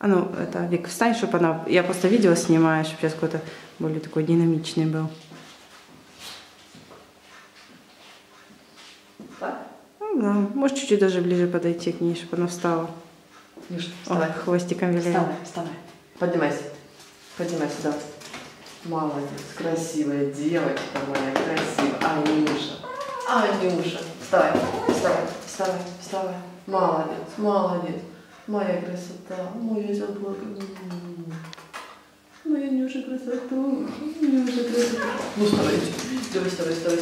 А ну, это, Вик, встань, чтобы она... Я просто видео снимаю, чтобы сейчас какой-то более такой динамичный был. Так? Ну да, можешь чуть-чуть даже ближе подойти к ней, чтобы она встала. Миша, О, вставай. хвостиком виляет. Вставай, вставай. Поднимайся. Поднимайся, да. Молодец, красивая девочка моя, красивая. Анюша, Анюша. Вставай, вставай, вставай, вставай. Молодец, молодец. Моя красота, моя. М. Моя Нюша красота. Нюша красота. Ну, вставай. Давай, вставай, вставай,